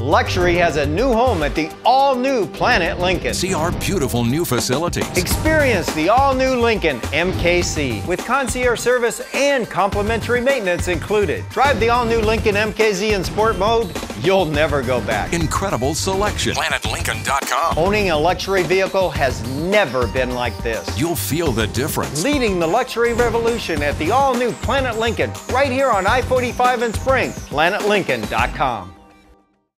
Luxury has a new home at the all new Planet Lincoln. See our beautiful new facilities. Experience the all new Lincoln MKC with concierge service and complimentary maintenance included. Drive the all new Lincoln MKZ in sport mode, you'll never go back. Incredible selection. PlanetLincoln.com. Owning a luxury vehicle has never been like this. You'll feel the difference. Leading the luxury revolution at the all new Planet Lincoln right here on I 45 in Spring. PlanetLincoln.com.